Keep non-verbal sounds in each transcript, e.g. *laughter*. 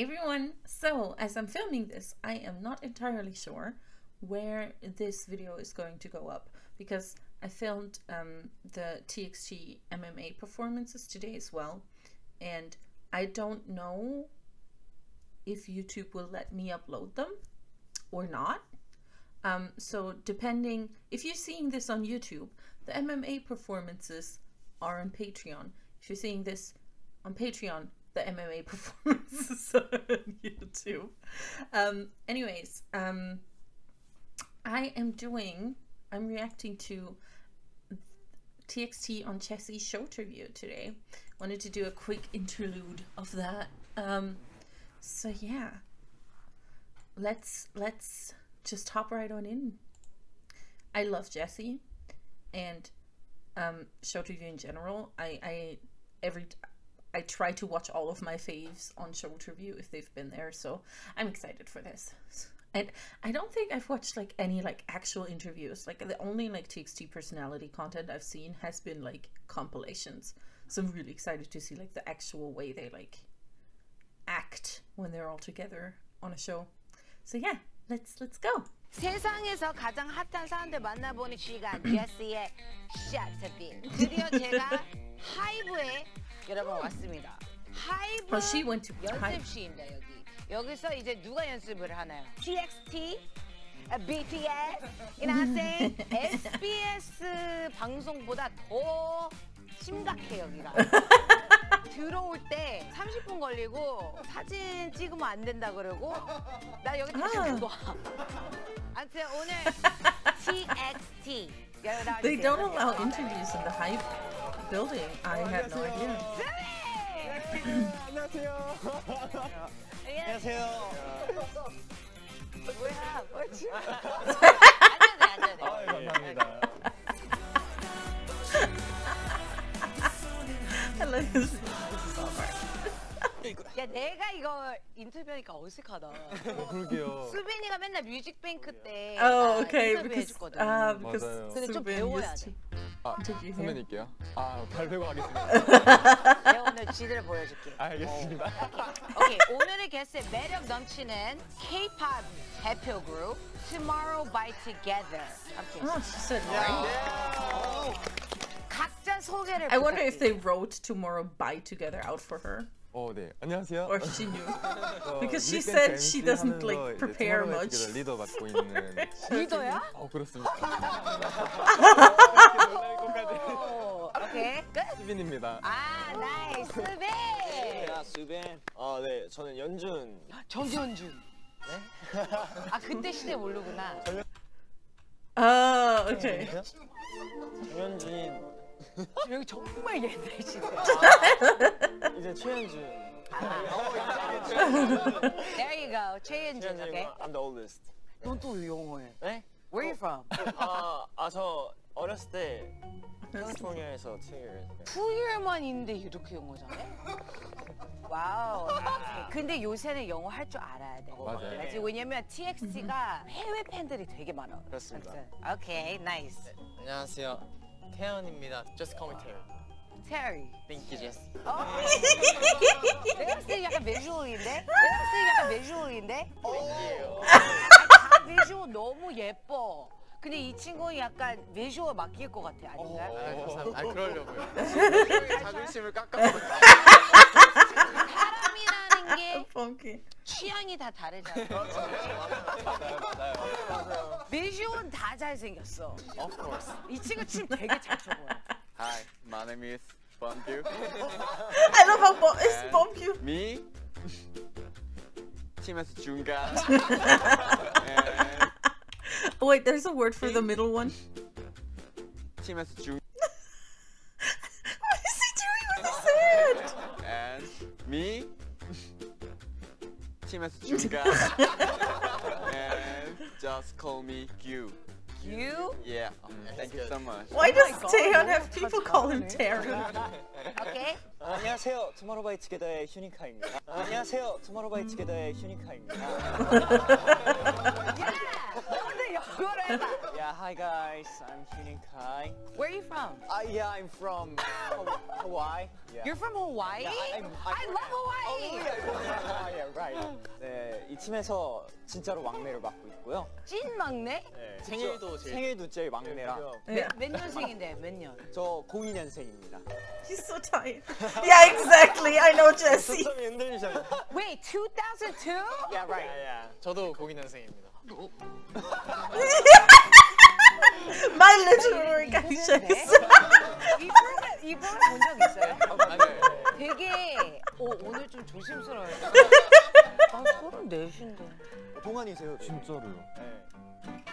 Everyone! So, as I'm filming this, I am not entirely sure where this video is going to go up because I filmed um, the TXT MMA performances today as well, and I don't know if YouTube will let me upload them or not. Um, so, depending if you're seeing this on YouTube, the MMA performances are on Patreon. If you're seeing this on Patreon, the MMA *laughs* performances *laughs* on YouTube. Um, anyways, um, I am doing, I'm reacting to TXT on Chessie's show review today. Wanted to do a quick interlude of that. Um, so yeah, let's let's just hop right on in. I love Jessie, and um, show review in general. I I every I try to watch all of my faves on show review if they've been there, so I'm excited for this. And I don't think I've watched like any like actual interviews. Like the only like TXT personality content I've seen has been like compilations. So I'm really excited to see like the actual way they like act when they're all together on a show. So yeah, let's let's go. 세상에서 가장 핫한 사람들 만나보는 시간 *clears throat* 제시의 샤트빈 드디어 제가 *laughs* 하이브에 여러분 왔습니다 하이브 Oh, she went to Hive. 연습실입니다 여기 여기서 이제 누가 연습을 하나요? TXT 아, BTS 이나생 SBS 방송보다 더 심각해 여기가 *laughs* 들어올 때 30분 걸리고 사진 찍으면 안 된다 그러고 나 여기 다시 아. 못 와. 아무튼 오늘 *laughs* TXT. They don't allow interviews in the Hive building. I had no idea. 안녕하세요. 예, 안녕하세요. 뭐야 뭐지? 돼 앉아도 아, 돼. 감사합니다. This. Is. 야 내가 이거 인터뷰하니까 어색하다. 그러게요. 수빈이가 맨날 뮤직뱅크 때 Oh, 나 okay. 인터뷰 Because 해줬거든. uh, because 맞아요. 근데 좀 배워야 돼. 아. 선배님께요? 아, 잘 배고 가겠습니다. 내가 오늘 지들을 보여줄게. 알겠습니다. 오 케이 오늘의 게스트 매력 넘치는 K-pop 대표 그룹 Tomorrow by Together. 함께 Oh, she said right. 각자 소개를 I wonder if 부탁드립니다. they wrote tomorrow bye together out for her, 어, 네. 안녕하세요. or she knew. 저 *laughs* because she said she doesn't, like, *laughs* prepare much. 리더 맡고 있는 리더야? 어, 그렇습니다. 오, *laughs* 오케이 끝. 수빈입니다. 아 나이스 수빈. 야 수벤. 아 네, 저는 연준. 정현준. 네? 아 그때 시대 모르구나. Oh, okay. 연준이 여기 정말 옛날 시대. 이제 최연준. There you go. 최현준. 오케이. I'm the oldest. 넌또 영어해. 네? Where you from? 아, 아저 어렸을 때 캘리포니아에서 year만 있는데 이렇게 영어 잘해? wow. 근데 요새는 영어 할 줄 알아야 돼. 맞아요. 알지? 왜냐면 TXT가 해외 팬들이 되게 많아. 그렇습니다. 오케이, nice. 안녕하세요. 태현입니다. Just call me 태현. Terry. Thank you, Jessi. 어? 내가 봤을 때 약간 visual인데? 내가 봤을 때 약간 visual인데? 다 매주얼 너무 예뻐. 근데 이 친구는 약간 매주얼 맡길 것 같아, 아닌가요? 아, 감사합니다. 아, 그러려고요. *laughs* 자존심을 깎아. 사람 *laughs* 이라는 게 *laughs* Funky. 취향이 다 다르잖아. *laughs* 매주얼은 다 잘생겼어. Of course. 이 친구 춤 되게 잘 춰 보여. Hi, my name is Bongyu. *laughs* I love how bo- it's bomb you. Me. 팀에서 중간. And Oh, wait, there's a word for the middle one. 팀에서 중 What is he doing with his hand? and me. 팀에서 중간. and *laughs* just call me Gyu. You? Yeah. Thank you so much. Why does God, Taeyeon 너무 have people 다 call him 잘하네. Terry? *laughs* 오케이. 안녕하세요. 투모로우바이투게더의 휴니카입니다. 안녕하세요. 투모로우바이투게더의 휴니카입니다. *laughs* 야! 영어를 해봐. Yeah, hi guys. I'm 휴니카. Where are you from? Uh, yeah, I'm from Haw- Hawaii. Yeah. You're from Hawaii? Yeah, I'm- I'm- I love Hawaii. Oh, yeah, yeah, yeah, right. 팀에서 진짜로 막내를 맡고 있고요. 찐 막내? 네, 생일도 제일 생일도 제일 막내라. Yeah. 몇 년생인데 몇 년? 저 02년생입니다. He's so tired. Yeah, exactly. I know Jesse. Wait, 2002? Yeah, right. 야야 저도 02년생입니다 My literary conscience. 이분을 이분을 본적 있어요? 아니 되게 오, 오늘 좀 조심스러워요. 아, 서른 넷인데. 동안이세요? 진짜로요. 네.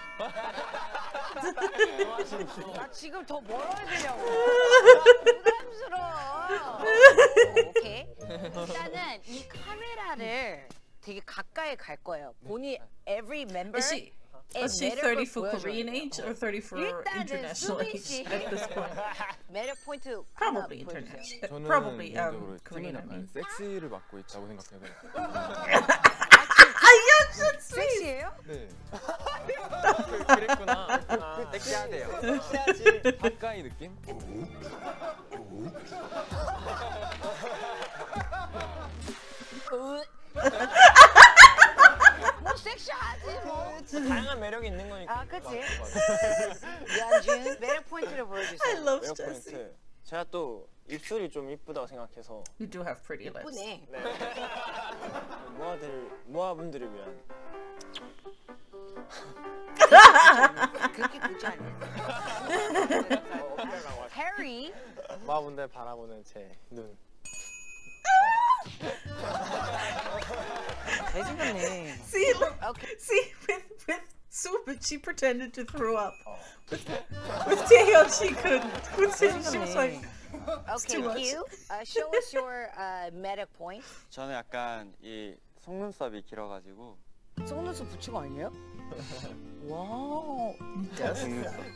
아 지금 더 멀어지려고. 부담스러워. *laughs* 오케이. 일단은 이 카메라를 되게 가까이 갈 거예요. 본이 every member. Is she 의 is she 매력을 30 for Korean age or 30 for international age 씨. at this point? 매력 포인트 하나 Probably international. 저는 Probably um, Korean. I mean. 섹시를 맡고 있다고 생각해요. Ah, sweet. 섹시해요? 네. 그랬구나 섹시하대요. 가까이 느낌? 뭐 섹시하지 뭐. 다양한 매력이 있는 거니까. 아 그치? 연준 *laughs* 매력 포인트를 I 보여주세요. love 매력 Jesse. 포인트. 제가 또 입술이 좀 이쁘다고 생각해서 You do have pretty lips. 예쁘네. 네. *laughs* 모아들 모아분들을 위한 그렇게 보지 않아요. 해리 마분들 바라보는 제눈 잘생겼네. See, look, 오케이. see, with with Subin, she pretended to throw up. With, with Taeyeon, she couldn't. With Sin, she was like, Okay, you uh, show us your uh, medic point. 저는 약간 이 속눈썹이 길어가지고 속눈썹 붙인 거 아니에요? 와우,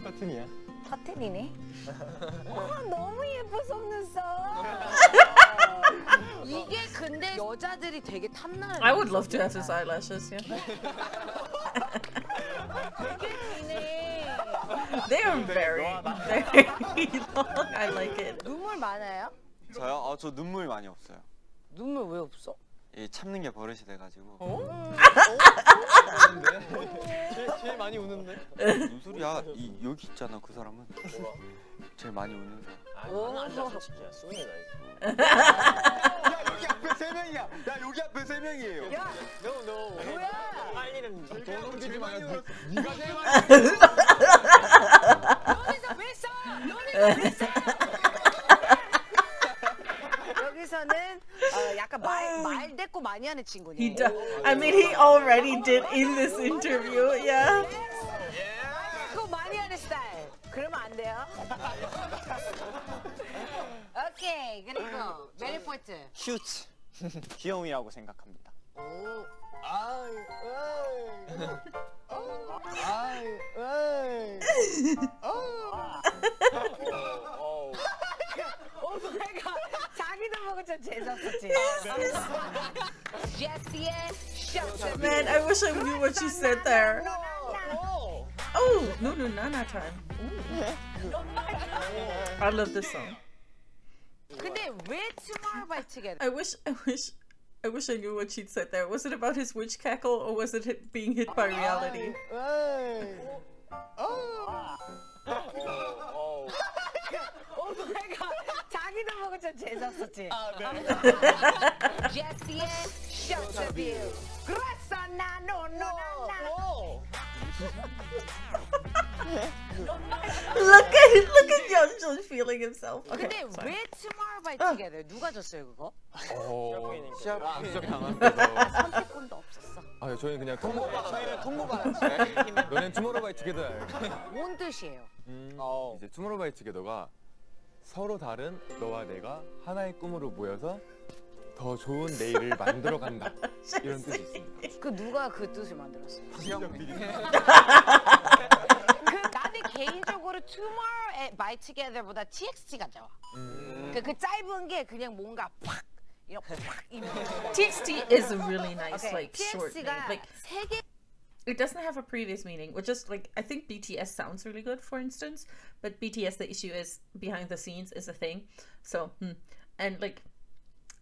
파튼이야. 파텔이네. 와, 너무 예뻐 속눈썹. 이게 근데 여자들이 되게 탐나는. I would love to have his eyelashes. Yeah, 되게 기네. they are very, very long. I like it. 눈물 많아요? 저요? 어, 저 눈물 많이 없어요. 눈물 왜 없어? 이 참는 게 버릇이 돼가지고 제일, 제일 많이 우는데 무슨 소리야? 이 여기 있잖아 그 사람은 제일 많이 우는 사람. 아, 나는 아니야 솔직히야 수은이다 이거. 여기 앞에 세 명이야. 야 여기 앞에 세 명이에요. 야, No no 뭐야? 할 일은 돈 주지 마요. 네가 제일 많이 왜왜 써? 여기서는 어, 약간 말, 말 대꾸 많이 하는 친구네. He. I mean, he already did in this interview. Yeah. 그러면 안 돼요. *laughs* 오케이. 그리고 매력 포인트. cute. 귀여움이라고 생각합니다. 오. 오, 내가 자기도 보고 좀 재수없었지. 제시의 셔츠. Man, I wish I knew what you said there. Oh, no, no, Nana time. Ooh. I love this song. 근데 왜 Tomorrow by Together? I wish, I wish, I wish I knew what she'd said there. Was it about his witch cackle or was it hit, being hit by reality? 오, 내가 자기도 보고 좀 재수없었지. 제시의 셔츠 뷰. 그랬어 나 노노나. *laughs* look at look at Yeonjun feeling himself. Okay, 근데 sorry. 왜 Tomorrow by Together? 누가 줬어요 그거? 어, 시합 시합 당한데서. 선택권도 없었어. 아, 저희 그냥 통보. 저희는 통보 받았지. *laughs* 너넨 투모로우바이투게더야. *laughs* 뭔 뜻이에요? 음, 어. 이제 투모로우바이투게더가 서로 다른 너와 내가 하나의 꿈으로 모여서 더 좋은 내일을 만들어 간다. *laughs* 이런 뜻이 있습니다. 그 누가 그 뜻을 만들었어요? 수영 그 나는 개인적으로 Tomorrow by Together보다 TXT가 좋아. 그, 그 짧은 게 그냥 뭔가 팍 이렇게 팍 이런. TXT is a really nice Okay, like short name. TXT가 Like 세 개. it doesn't have a previous meaning, which is like I think BTS sounds really good, for instance. But BTS, the issue is behind the scenes is a thing. So hmm. and like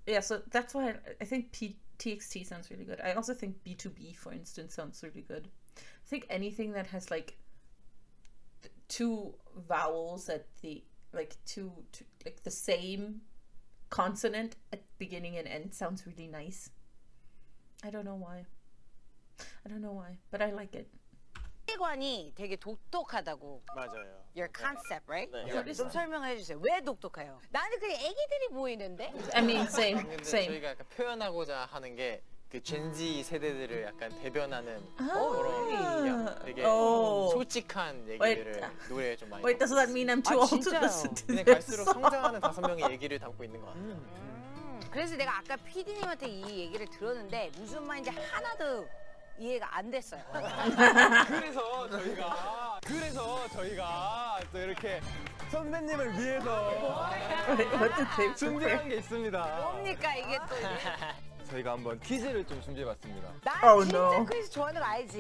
yeah, so that's why I, think P- TXT sounds really good. I also think B2B, for instance, sounds really good. I think anything that has like two vowels at the like two, two like the same consonant at beginning and end sounds really nice. I don't know why. I don't know why, but I like it. 세계관이 되게 독특하다고. 맞아요. Your concept, right? 네. Is 좀? 설명해 주세요. 왜 독특해요? 나는 그냥 애기들이 보이는데. I mean, same, same. 저희가 약간 표현하고자 하는 게 그 젠지 세대들을 약간 대변하는 Ah. 그런 되게 Oh. 솔직한 얘기들을 Wait. 노래에 좀 많이 Wait, does that mean I'm too 아, old to listen to this? 갈수록 성장하는 다섯 명의 얘기를 담고 있는 것 같아요. 음, 그래서 내가 아까 PD님한테 이 얘기를 들었는데 무슨 말인지 하나도 이해가 안 됐어요. *laughs* 그래서 저희가 그래서 저희가 또 이렇게 선배님을 위해서 did they 준비한? 게 있습니다. 뭡니까 이게 또 이게? 저희가 한번 퀴즈를 좀 준비해봤습니다. 나 Oh, 진짜 no. 크리스 좋아하는 거 알지?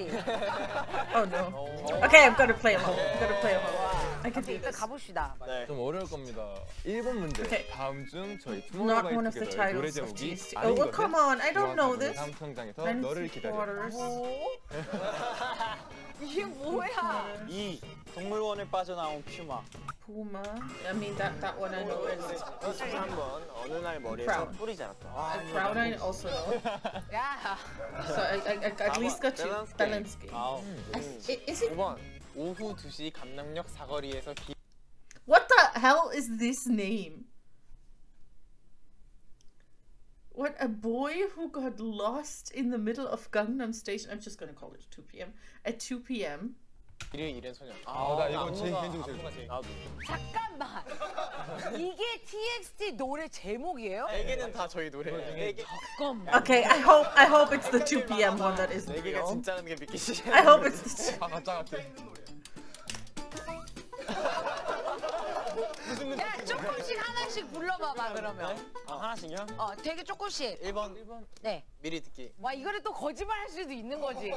Oh no. Okay, I'm gonna play along. I'm gonna play along. I can do 일단 this. 가봅시다. 네. 좀 어려울 겁니다. 1번 문제. Okay. 다음 중 저희 Not one of the 투모로우바이투게더의 노래 제목이. 아닌 Oh, well, 것은 come on. I don't know this. 다음 성장에서 너를 기다려. 이게 뭐야? 이 동물원에 빠져나온 퓨마. Puma. I mean, that, that one I know is. 23번 어느 날 머리에서. 뿔이 자랐다. Uh, Proud I also know. *laughs* 야, So I, I, I at least got you. Balance game. Balance game. 아우. I- Is it? 5번 오후 2시 감남역 사거리에서 기... What the hell is this name? What a boy who got lost in the middle of Gangnam Station. I'm just gonna call it 2 p.m. At 2 p.m. 길을 잃은 소년. 아, 나 이거 안무가- 제일 개인적으로 제일 나도. 잠깐만. *laughs* 이게 TXT 노래 제목이에요? 네 개는 다 저희 노래. 네 개. 잠깐만. Okay, I hope I hope it's the 2 p.m. one that is 네 개가 real. 진짜라는 게 믿기 싫어. I hope it's the. *laughs* 아 가짜 같아. 야, 조금씩 하나씩 불러봐봐 그러면. 아, 하나씩요? 어, 되게 조금씩. 1번 1번 네. 미리 듣기. 와, 이거를 또 거짓말 할 수도 있는 거지.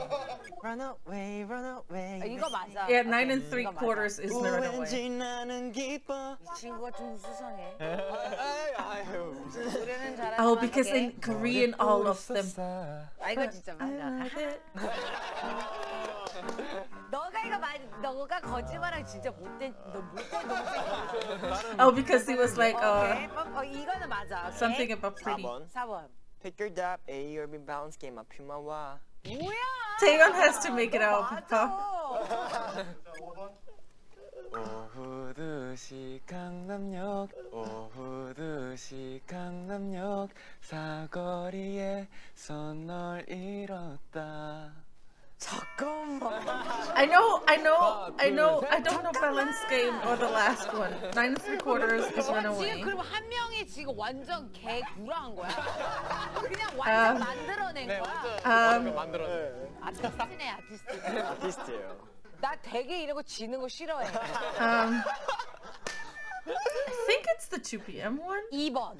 Run away, run away. 아, 이거 맞아. Yeah, nine and three 이거 맞아. quarters is the runaway. 왠지 나는 기뻐. 이 친구가 좀 수상해. 아유. 노래는 잘하지만 Oh, because in Korean, all of them. 아, 이거 진짜 맞아. *laughs* *laughs* *laughs* 이거 맞, 너가 거짓말하기 진짜 못된, 너 못된 동생이야. Oh, because he was like, uh, 어, 어, 이거는 맞아. 오케이? something about pretty. 4번. 4번. Pick your dap, A or B bounce game, 아 퓨마와. 뭐야? Taeyeon has to make it out. 맞아. Huh? 오후 2시 강남역 오후 2시 강남역 사거리에서 널 잃었다 잠깐만. I know, I know, I know. I don't know balance game or the last one. Nine and three quarters is 와, runaway. 지금 그럼 한 명이 지금 완전 개 구라한 거야? 그냥 아. 완전 만들어낸 네 거야? 완전 Um, 만들어. 아티스트네 아티스트. 아티스트예요. 나 되게 이런 거 지는 거 싫어해. Um, I think it's the 2 p.m. one. 2번.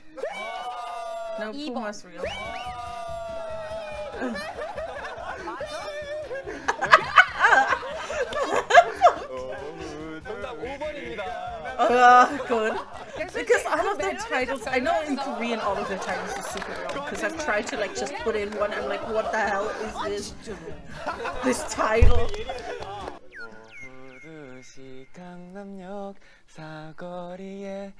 No, Ebon. Puma's real. 정답 5번입니다. Uh, good. Because all of their titles, I know in Korean all of their titles are super long. Because I've tried to like just put in one. I'm like, what the hell is this? This title. 2시 강남역 사거리에서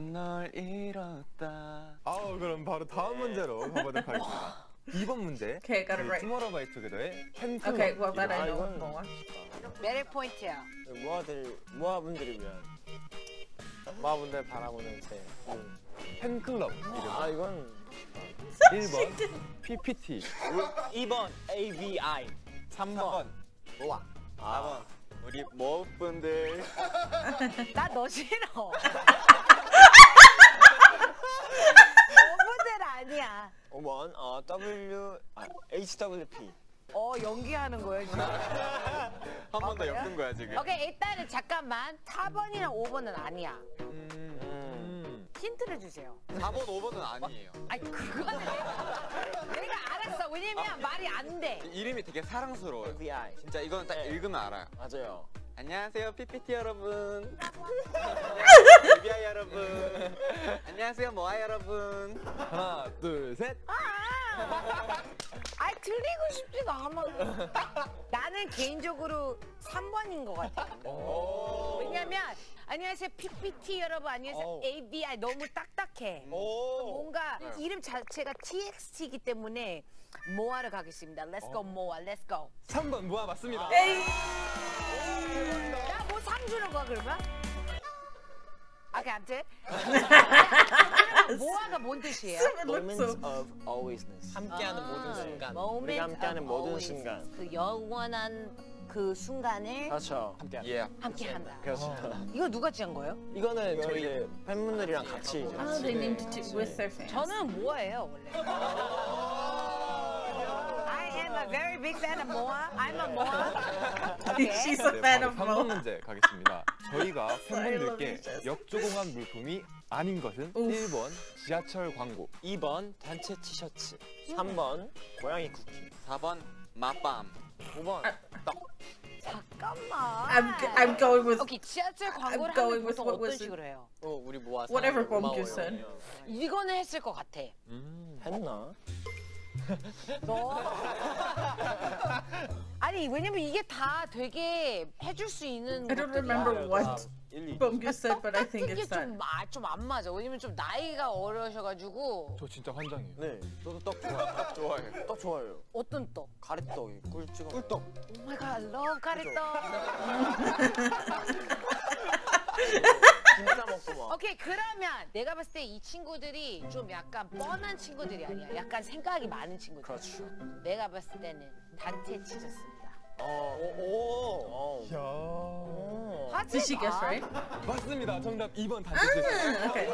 널 잃었다 아우 그럼 바로 다음 문제로 가보도록 하겠습니다. 2번 문제. Okay, got it right. 투모로우바이 투게더의 팬클럽. Okay, well that I 아, know 이건-. 매력 포인트야. 모아들 모아분들을 위한 모아분들 바라보는 제. 음. 팬클럽 이름. 아 이건 1번 *laughs* PPT. 2번 AVI. 3번 모아. 4번 우리 모아분들. *laughs* 나 너 싫어. *laughs* 너무들 아니야. 5번 어 W 아 HWP. 어 연기하는 거야 지금. *laughs* 한 번더 엮은 거야 지금 오케이 일단은 잠깐만 4번이랑 5번은 아니야. 음. 힌트를 주세요. 4번 5번은 아니에요 아니 그거는 내가 알았어. 왜냐면 말이 안 돼. 이름이 되게 사랑스러워요 AVI. 진짜 이건 딱 네. 읽으면 알아요 맞아요. 안녕하세요 PPT 여러분 *laughs* 안녕하세요 모아 여러분 하나 둘 셋. 아, 아이 틀리고 싶지가 않아. 나는 개인적으로 3번인 것 같아. 왜냐면 안녕하세요 PPT 여러분 안녕하세요 오. ABI 너무 딱딱해. 오. 뭔가 이름 자체가 TXT이기 때문에 모아를 가겠습니다. Let's go 모아. Let's go. 3번 모아 맞습니다. 에이. 나뭐 상주는 거야 그러면? 아무튼 *laughs* 모아가 뭔 뜻이에요? Moments of alwaysness. 함께하는 아, 모든 순간. moment 우리가 함께하는 모든. 순간. 그 영원한 그 순간을 그렇죠. 함께. 예. 함께 한다. 그렇죠. 이거 누가 지은 거예요? 이거는 저희 팬분들이랑 같이 Oh, they named it to, with their fans. 저는 모아예요 원래. I am a very big fan of 모아. I'm a 모아. *laughs* She's a fan 네, of 바로 3번 Mo. 문제 가겠습니다. 저희가 *laughs* 팬분들께. 역조공한 물품이 아닌 것은 *laughs* 우프. 1번 지하철 광고, 2번 단체 티셔츠, 3번 고양이 쿠키, 4번 맛밤 5번 떡. 잠깐만. I'm, I'm going with 오케이 지하철 광고를 going 하면 with 보통 what 어떤 was? 식으로 해요? 어, 우리 모아 whatever 고마워요. said. 이거는 했을 것 같아. 음. 했나? 너. 아니 왜냐면 이게 다 되게 해줄 수 있는 I don't remember what 1, 2. Bomgyu said, but I think 이게 it's that. 좀좀안 맞아. 왜냐면 좀 나이가 어려셔가지고 저 진짜 환장해요. 네. 저도 떡 좋아. *laughs* 떡 좋아해요. 떡 좋아해요. 어떤 떡? 가래떡이 꿀 찍어. 꿀떡. oh my god, love 가래떡. *laughs* 진짜 먹고 막. 오케이 그러면 내가 봤을 때 이 친구들이 좀 약간 뻔한 친구들이 아니야. 약간 생각이 많은 친구들. 그렇죠. 내가 봤을 때는 단체 치셨습니다. 어, 오, 오. 야. 오. Did she guess right? 맞습니다. 정답 2번 단체스. Okay.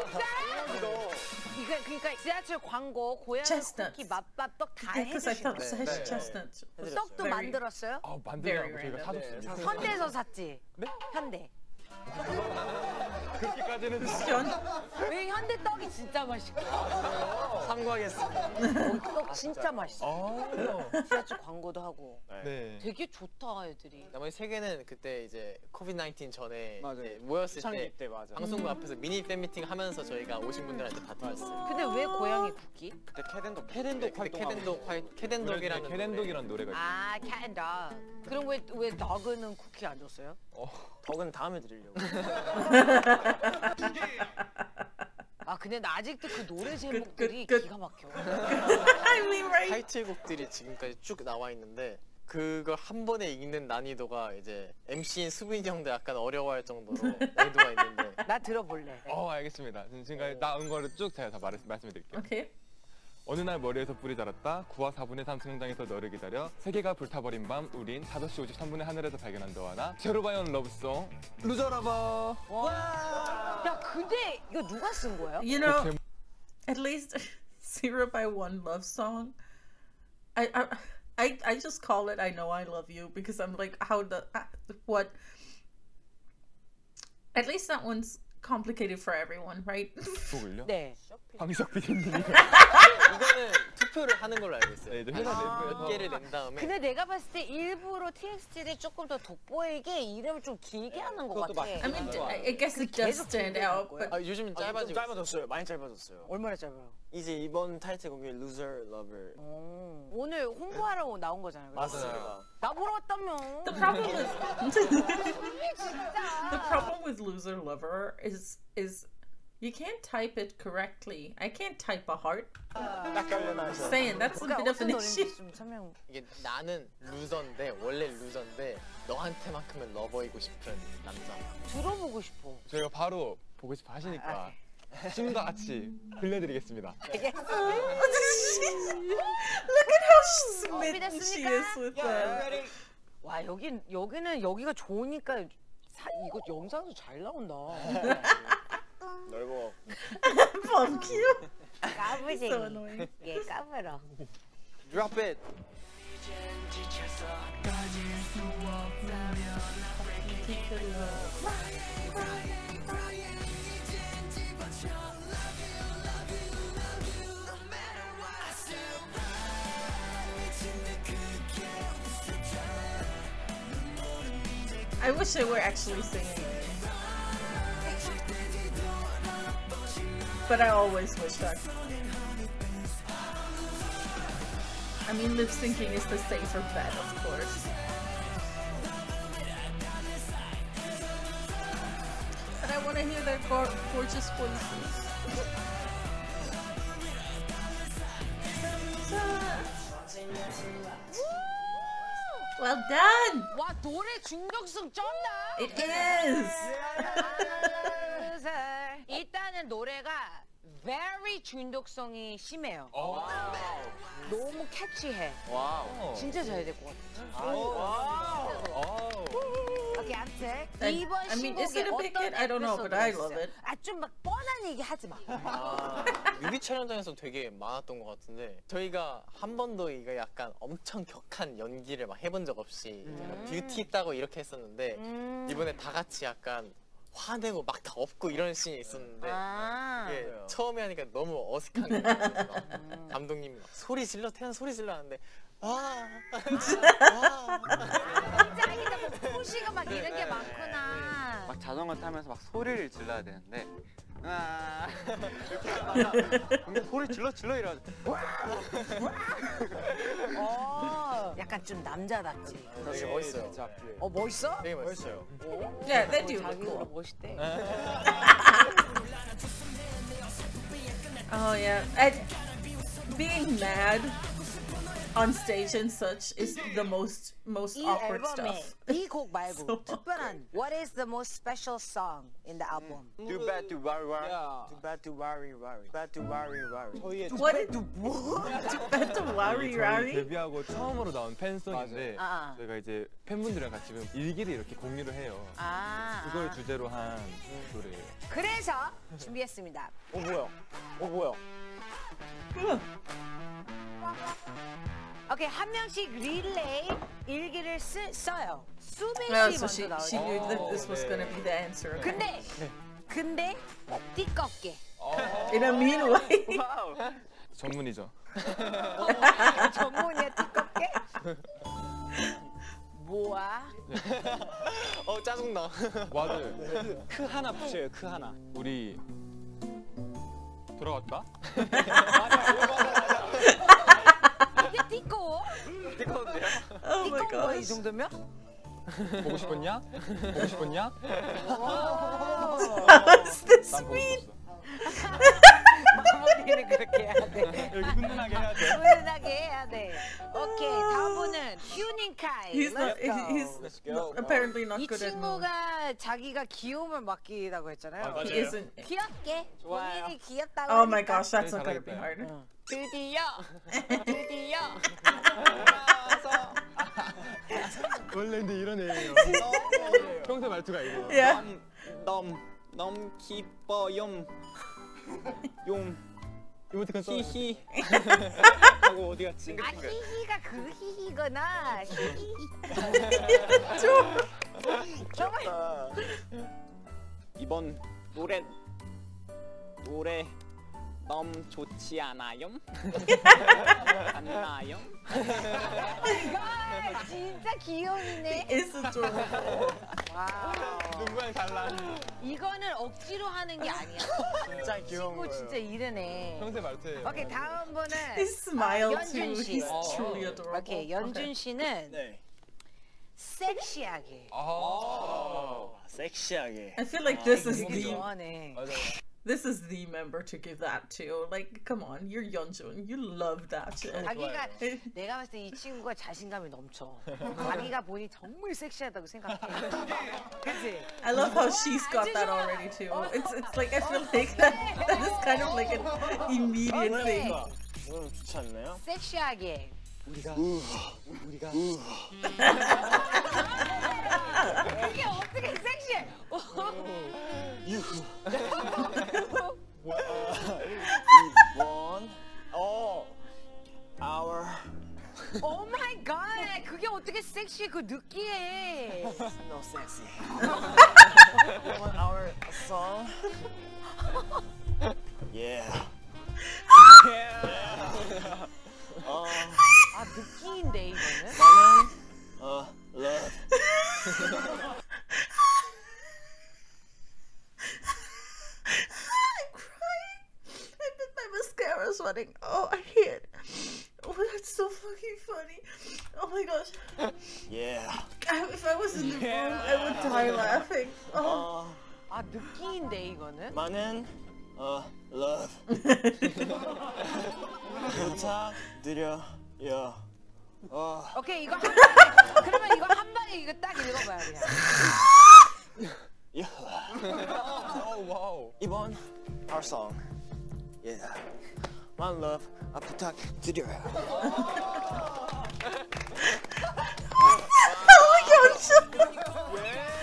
이거 그러니까 지하철 광고 고양이. 쿠키 맛밥 떡 다 Because I 해주신 thought 거예요. such 네. was 떡도 very- 만들었어요? 아, 만들라고 Very 저희가 random. 사줬습니다. 현대에서 샀지. 네? 현대. 그렇게까지는? 왜 현대 떡이 진짜 맛있고 참고하겠습니다. 거기 떡 진짜 맛있어. 아. 지하철 광고도 하고 네. 되게 좋다 애들이. 나머지 세 개는 그때 이제 COVID 19 전에 맞아요. 이제 모였을 때 때 맞아. 방송국 앞에서 미니 팬 미팅 하면서 저희가 오신 분들한테 다 드렸어요. 근데 왜 고양이 쿠키? 그때 Cat & Dog 네, Cat & Dog 그때 Cat & Dog Cat & Dog이라는 Cat & Dog이라는 노래가 있어요. 아 Cat & Dog. 그럼 왜 왜 dog는 쿠키 안 줬어요? dog은 다음에 드리려고. 아 근데 나 아직도 그 노래 제목들이 끝. 기가 막혀. *laughs* I mean, right? 타이틀곡들이 지금까지 쭉 나와 있는데 그걸 한 번에 읽는 난이도가 이제 MC인 수빈이 형도 약간 어려워할 정도로 난이도가 있는데 나 들어볼래. 어, 알겠습니다. 지금까지 나온 거를 쭉 제가 다 말, 말씀해 드릴게요. Okay. 어느 날 머리에서 뿔이 자랐다. 9와 4분의 3 수영장에서 너를 기다려. 세계가 불타버린 밤 우린 5시 53분의 하늘에서 발견한 너와 나. 제로바이온 러브송 루저라버. 와. 야 근데 이거 누가 쓴 거예요? You know, at least Zero by One love song. I, I I I just call it I know I love you because I'm like how the uh, what. At least that one's complicated for everyone, right? 곡을요? 네. 황석 PD님이 *laughs* 이거는 투표를 하는 걸로 알고 있어요. 네, 회사 아. 몇 개를 낸 다음에 근데 내가 봤을 때 일부러 TXT를 조금 더 돋보이게 이름을 좀 길게 하는 것 같아. 맞- I mean, I, I guess it does 계속 stand out, 아, 요즘은 좀 짧아지고 있어요. 짧아졌어요. 많이 짧아졌어요. 얼마나 짧아요? 이제 이번 타이틀곡이 Loser Lover. 오. 오늘 홍보하러 나온 거잖아요. 그죠? 맞습니다. 나 보러 왔다며. the problem with 진짜. the problem with loser lover is is you can't type it correctly. I can't type a heart. 딱 깔려나서. Saying that's a 그러니까 bit of 어떤 an 노래인지 issue. 좀 설명. 이게 나는 루저인데 원래 루저인데 너한테만큼은 러버이고 싶은 남자. 들어보고 싶어. 저희가 바로 보고 싶어 하시니까 춤과 같이 들려드리겠습니다. Look at how smitten she is with that. 와 여기 여기는 여기가 좋으니까 사, 이거 영상도 잘 나온다. 넓어. So 까부쟁이. 예 까불어. Drop it. I wish they were actually singing. But I always wish that. I mean, lip syncing is the safer bet, of course. But I want to hear their gor- gorgeous voices. *laughs* well done! 와 노래 중독성 쩐다. It is! *laughs* 일단은 노래가 very 중독성이 심해요. 너무 catchy해. Wow. 진짜 잘될것 같아. 오케이, 아무튼 I- 이번 I mean, is 신곡에 it a big hit? I don't know, but I love it. 아좀 막 뻔한 얘기 하지 마. 아, 뮤비 촬영장에서 되게 많았던 것 같은데 저희가 한 번도 이거 약간 엄청 격한 연기를 막 해본 적 없이 약간 뷰티 있다고 이렇게 했었는데 음. 이번에 다 같이 약간 화내고 막다 없고 이런 씬이 있었는데 아. 이게 처음에 하니까 너무 어색한 거예요. 막 감독님이 막 소리 질러 태연 소리 질러 하는데 아, 아. 자기가 뭐 포시가 막 이런 게 많구나. 막 자전거 타면서 막 소리를 질러야 되는데 아 이렇게 하다가 소리 질러 질러 이러 어, 약간 좀 남자답지. 되게 멋있어요. 어 멋있어? 되게 멋있어요. Do look 자기가 cool. 멋있대. *laughs* Oh yeah, and being mad on stage and such is the most most 이 awkward stuff. 이곡 말고 So 특별한 What is the most special song in the album? Too bad to worry worry 야, Too bad to worry, worry. Too bad to worry, worry. What is too bad to worry, worry? 데뷔하고 처음으로 나온 팬송인데. 아, 아. 저희가 이제 팬분들이랑 같이 일기를 이렇게 공유를 해요. 아, 그걸 아. 주제로 한 노래예요. 그래서 준비했습니다. 어 뭐야? 어 뭐야? 오케이 한 명씩 릴레이 일기를 쓰, 써요. 수빈 씨 먼저 so she 나오죠. she knew that this was gonna be the answer. okay. 근데 근데 띠껍게 In a mean way. 전문이죠. 전문이야 *laughs* 띠껍게. 뭐야? 어 짜증나. 와들 크 하나 붙여요. 크 하나. 우리 돌아왔다? *laughs* 이게 띠꺼워? 뜨거운데요? Oh my 띠꺼운 거야 이 gosh. 정도면? 보고 싶었냐? 보고 싶었냐? *laughs* 싶었어. 마무리는 그렇게 해야 돼. *laughs* 여기 훈훈하게 해야 돼. 훈훈하게 해야 돼. 오케이 다음 분은 휴닝카이. He's not. He's Let's go. not- apparently not 이 good at moving. 친구가 자기가 귀여움을 맡기다고 했잖아요. He isn't. 귀엽게 좋아요. 본인이 귀엽다고 Oh my gosh, that's 네, not gonna be hard. 드디어 *laughs* 드디어 원래 근데 이런 애예요. *laughs* 평소 말투가 이래요. Yeah. 넘 넘 기뻐요. 용 이모티콘 써. 히히 하고 어디 갔지? 아 히히가 그 히히구나 *laughs* 히히 정말 아, 이번 노래 노래 너무 좋지 않아요? 않나요? 아, 진짜 귀여운이네 It's adorable. Wow 눈만 달라. 이거는 억지로 하는 게 아니야 진짜 귀여운 친구 거예요. 진짜 이르네 평소 말투예요. 오케이 다음 분은 His smile 연준. 씨. Adorable. 오케이 연준 씨는 네. 섹시하게 아. 섹시하게. I feel like this is the 좋아하네 맞아요. this is the member to give that to. Like, come on, you're Yeonjun. You love that shit. *laughs* 자기가 내가 봤을 때 이 친구가 자신감이 넘쳐. 자기가 보니 정말 섹시하다고 생각해. 그치? *laughs* I love how she's got that already too. It's it's like I feel like that that is kind of like an immediate Okay. thing. 이건 좋지 않나요? 섹시하게. 우리가 우리가 *laughs* 이게 어떻게 섹시해? 이번 어 our 오 마이 갓. 그게 어떻게 섹시해? 그 느끼해. no sexy. our song. Yeah. 어아 느끼인데 이거는? 나는 어 love. I'm crying. I bet my mascara's running. Oh, I can't. Oh, that's so fucking Oh my gosh. Yeah. I- If I was in the room, I would die laughing. Oh. 어, 아 느끼인데 이거는? 많은 어 love *laughs* *laughs* 부탁드려요. 어, 오케이 이거 한 방에 그러면 이거 한 방에 이거 딱 읽어봐요 그냥. yeah. 오 와우. 이번 our song. Yeah. One love 아, 부탁드려요. Oh my gosh. I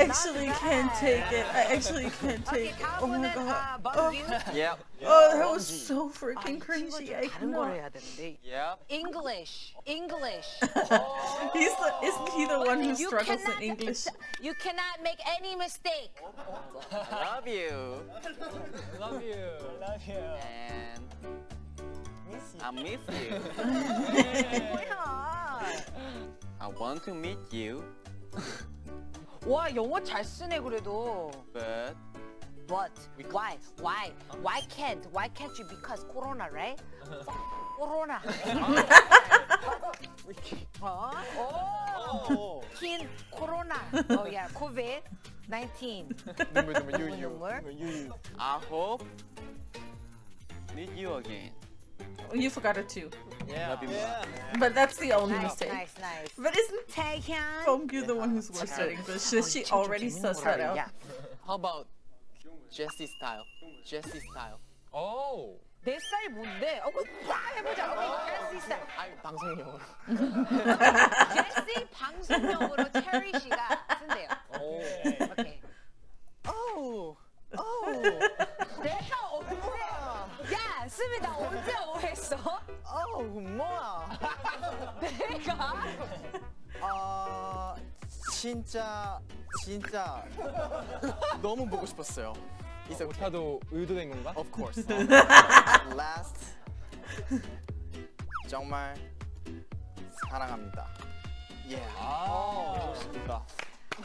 actually can't take it. I actually can't take it. Oh my god. Uh, oh, yep. oh that was so freaking crazy. I cannot. English. English. *laughs* He's the, isn't he the one who struggles in English? You cannot make any mistake. Oh love you. Love you. Love you. And I miss you. *laughs* I want to meet you. *laughs* 와 영어 잘 쓰네 그래도. but But why? Why? Why can't? Why can't you? Because Corona, right? *laughs* Corona. *laughs* *laughs* 어? 오. 킨 Corona. Oh yeah, COVID 19. 눈물 눈물 유유. 눈물. 유유. I hope meet you again. You forgot it too. Love you more. But that's the only Nice, mistake. nice, nice. But isn't 태현. Bongyu the one who's worse at English? She, she already sussed that out. How about Jesse style? Jesse style. 오. 내 스타일 뭔데? 어, 그거 딱 해보자. 오케이, 제시 스타일. 아니 방송용으로. *laughs* 제시 방송용으로 체리 씨가 쓴대요. 오케이. 어우. *laughs* 내가 언제? 나 언제 오했어? 어우 뭐야? 내가? 아 진짜 진짜 너무 보고 싶었어요. It's okay. 오타도 의도된 건가? Of course. *laughs* Last. 정말 사랑합니다. Yeah. 아. 좋습니다.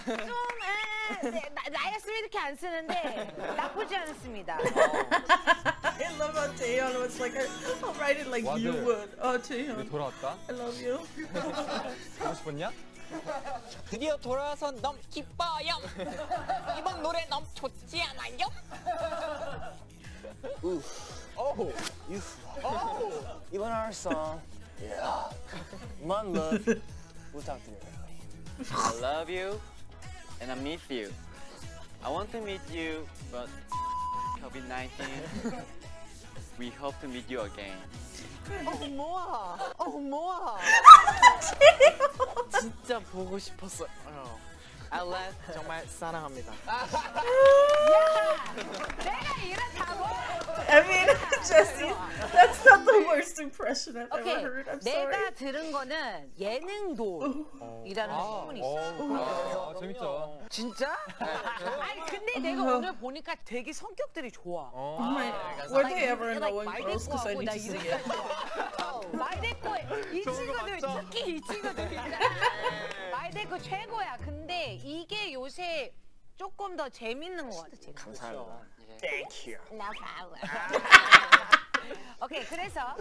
좀, 에, 네, 나, 나였으면 이렇게 안 쓰는데 나쁘지 않습니다. I love how Taeyeon was like, I'll write it like you Water. would. Oh, Taeyeon, 돌아왔다. I love you. 보고 싶었냐? 드디어 돌아와서 너무 기뻐요. 이번 노래 너무 좋지 않아요? 오. 유. 이번 our song. Yeah. One love 부탁드려요. I love you and I miss you. I want to meet you, but COVID-19. *laughs* we hope to meet you again. 어 뭐야? 어 뭐야? 진짜 보고 싶었어요. 알렛 정말 사랑합니다. 내가 이렇다고? I mean, Jesse, that's not the worst impression I've 오케이. ever heard. I'm 내가 sorry. 들은 거는 예능도이라는 소문이 있어. 오. 아, 재밌죠. 진짜? 아니 근데 내가 오늘 보니까 되게 성격들이 좋아. 어. Oh were they ever in the like one girls? Because I need 나 to see it. 말대꾸 이 친구들 특히 이 친구들. 말대꾸 최고야. 근데 이게 요새 조금 더 재밌는 것 같아. 감사합니다. Thank you. No problem. *laughs* 오케이 그래서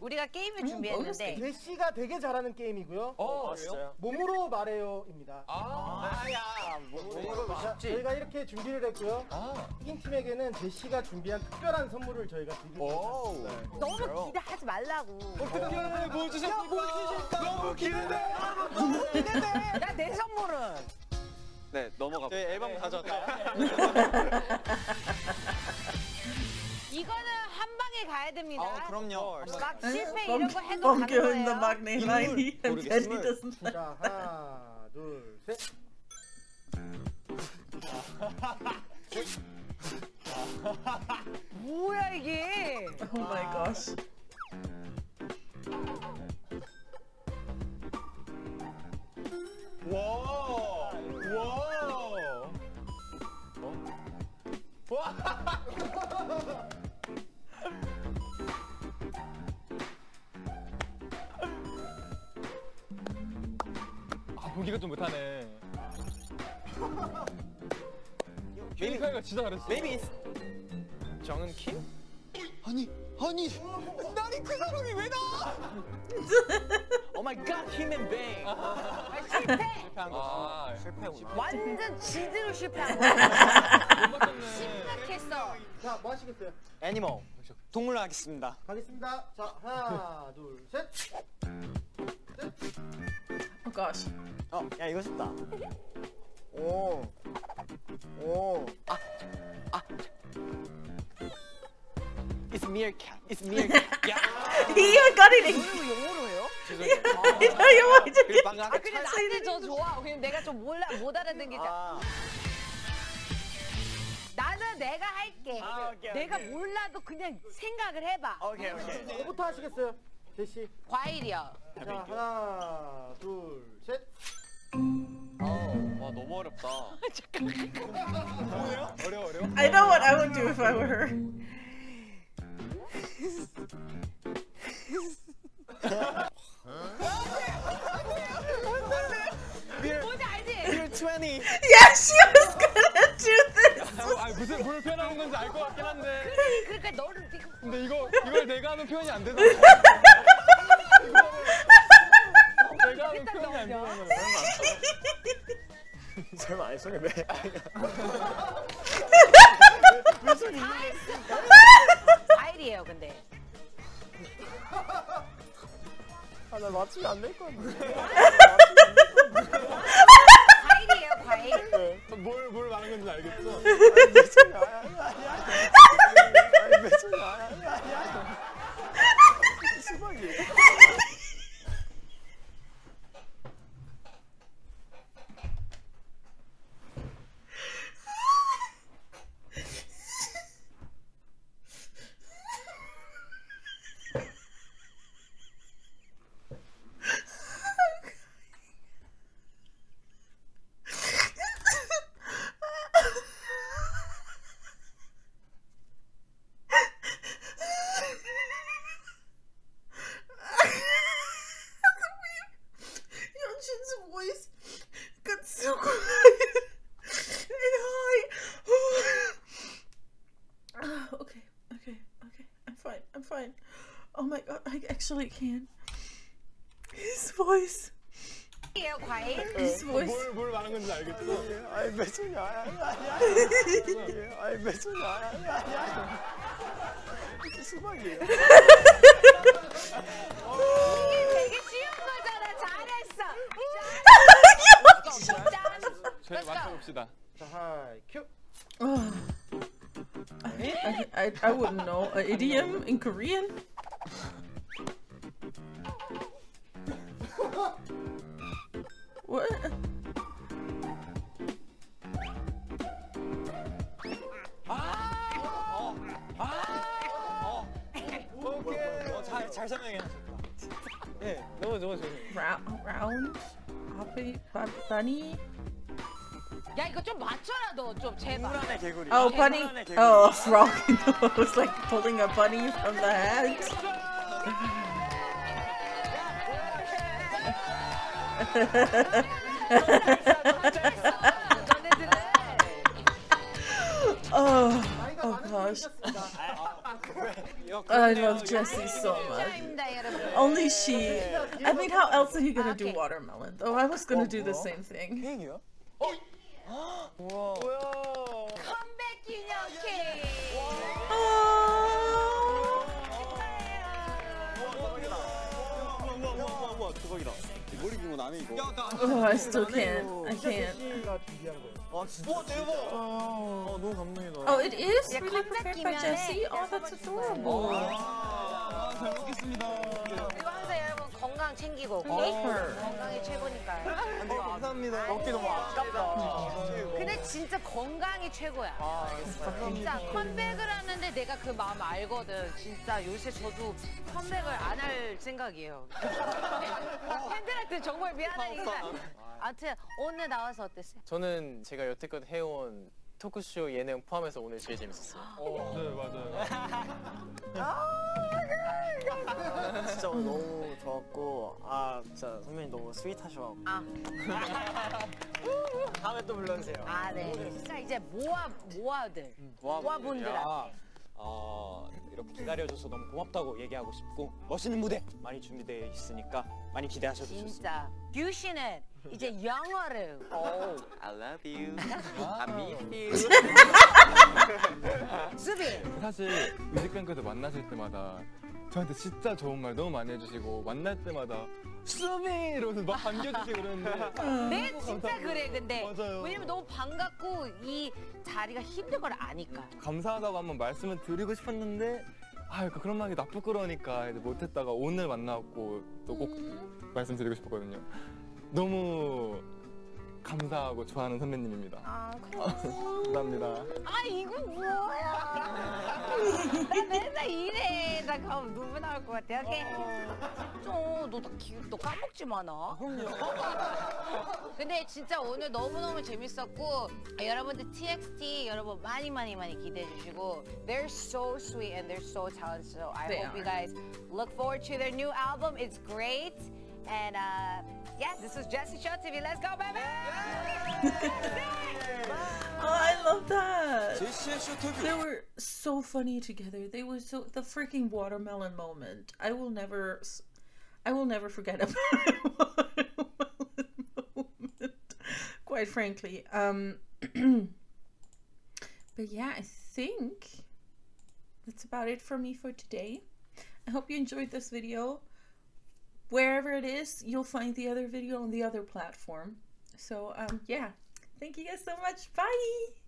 우리가 게임을 bonus 준비했는데 제시가 되게 잘하는 게임이고요. 어. 진짜요? 몸으로 말해요입니다. 아. 아야 뭐 자, 저희가 이렇게 준비를 했고요. 아. 이긴 팀에게는 제시가 준비한 특별한 선물을 저희가 드리고 오. 있습니다. 너무 기대하지 말라고. 뭐 주셨을까? 너무 기대돼. 야내 선물은 네, 넘어가. 저희 앨범 가져갈까요? *laughs* 이거는 한 방에 가야 됩니다. 아 그럼요. 막 실패 Bong- 이런 거 해도 가는 거예요. Magne line, and. 자, 하나, 둘, 셋. 뭐야 이게? *laughs* Oh my gosh. 와. 와. *laughs* 아 보기가 좀 못하네. Maybe 가 진짜 잘했어. maybe it's 정은 킴? 아니 나니 *laughs* 그 사람이 왜 나? *laughs* Oh my god, human being. 아, 실패. 실패한 거. 아, 실패구나. 완전 지지로 실패한 맞췄네. 심각했어. 자, 뭐 하시겠어요? 애니멀 동물로 하겠습니다. 가겠습니다. 자, 하나, 둘, 셋. Oh gosh. 어, 야 이거 쉽다. 오, 오, 아, 아. It's meerkat. It's meerkat. he even got it. In- 이거 해요? You wanted to 그리고 방금 아 근데 나한테 저 좋아. 그냥 내가 좀 몰라 못 알아듣기잖아. 아, 나는 내가 할게. 아, 오케이, 내가 오케이. 몰라도 그냥 생각을 해봐. 오케이 오케이. 뭐부터 하시겠어요? 제시. 과일이요. 자, 하나, 둘, 셋. 와 너무 어렵다. *laughs* 어려워, 어려워. I know what I would do if I were her. 20. Yeah, she was gonna do this. 아, 무슨 뭘 표현하는 건지 알 것 같긴 한데. 그러니까 너를 근데 이거 이걸 내가 하는 표현이 안 되잖아. 내가 하는 표현이 안 되잖아. 설마 안 했었는데. 과일이에요, 근데. 아, 나 맞추면 안 될 것 같은데. 과일. 뭘, 뭘 말하는 건지 알겠죠? *laughs* 아니, 왜 저래? 아니, 아니, 아니. 수박이. Yonshin's voice got so quiet and high. Ah, okay, okay, okay. I'm fine. I'm fine. Oh my god, I actually can. His voice. 과일이에요, 과일. His voice. 뭘, 뭘 말하는 건지 알겠죠? 아니, 왜 저래? 아니, 아니, 아니. 아니, 왜 저래? 아니, 아니, 아니. 수박이에요. 되게 쉬운 거잖아. 잘했어. *laughs* 짠. 저희 맞춰봅시다. 자, 하이, 큐. Oh. I, I, I, I wouldn't know. An idiom in Korean? 잘, 잘 설명해 주셨다. 예, 너무 너무 좋네. Round? Round? Hoppy? bu- Bunny? 야, 이거 좀 맞춰라, 너좀 제발. 동물원의 개구리. Oh, bunny? 동물원의 개구리. Oh, frog. I was like pulling a bunny from the hat. 너네들은 Oh, 나이가 oh 많은 gosh. 분이셨습니다. I love Jessie so much. 입니다, 여러분. Only she. I mean, how else are you gonna do Okay. watermelon? Though I was gonna do the 뭐야? same thing. 케이크야? 우와. 컴백 기념 케이크. 대박이다. 머리 긴거 나네 이거. Oh, I still can't. I 진짜 can't. 아 진짜. 와 대박. 아 너무 감동이다. Oh, it is Yeah, really contact prepared by 김연애. Jessie. Oh, that's adorable. 잘 먹겠습니다. 그리고 항상 여러분 건강 챙기고 her. 건강이 최고니까요. 감사합니다. 먹기 너무 아깝다. 근데 진짜 건강이 최고야. 진짜 컴백을 하는데 내가 그 마음 알거든. 진짜 요새 저도 컴백을 안 할 생각이에요. *laughs* 팬들한테 정말 미안하니까. 아무튼 오늘 나와서 어땠어요? 저는 제가 여태껏 해온 토크쇼 예능 포함해서 오늘 제일 재밌었어요. 네, 맞아요. 진짜 오늘 너무 좋았고 아 진짜 선배님 너무 스윗하셔갖고 아, *laughs* 다음에 또 불러주세요. 아 네. 진짜 이제 모아 모아들 모아분들한테. 어, 이렇게 기다려줘서 너무 고맙다고 얘기하고 싶고 멋있는 무대 많이 준비되어 있으니까 많이 기대하셔도 좋습니다. 진짜 뷰 씨는 이제 영어를 오. I love you. I miss you. *laughs* 수빈 사실 뮤직뱅크에서 만나실 때마다 저한테 진짜 좋은 말 너무 많이 해주시고 만날 때마다 수미 이러면서 막 반겨주시고 그러는데 내 *laughs* 네, 진짜 그래 근데 맞아요. 왜냐면 너무 반갑고 이 자리가 힘든 걸 아니까 감사하다고 한번 말씀을 드리고 싶었는데 아 그- 그런 말이 나 부끄러우니까 이제 못했다가 오늘 만나고 또 꼭 말씀드리고 싶었거든요. 너무 감사하고 좋아하는 선배님입니다. 아 *laughs* 그래 감사합니다. 아 이거 뭐야? 나 맨날 이래. 나 가면 눈물 나올 것 같아. 오케이. 좀너너 너 까먹지 마나? *laughs* 근데 진짜 오늘 너무너무 재밌었고 아, 여러분들 TXT 여러분 많이 많이 많이 기대해 주시고 They're so sweet and they're so talented. So I They hope you guys look forward to their new album. It's great And uh, yeah, this is Jesse Show TV. Let's go, baby! oh, I love that. They were so funny together. They were so the freaking watermelon moment. I will never, I will never forget about *laughs* it. moment. Quite frankly, um, *clears throat* but yeah, I think that's about it for me for today. I hope you enjoyed this video. Wherever it is, you'll find the other video on the other platform. So um, yeah, thank you guys so much. Bye.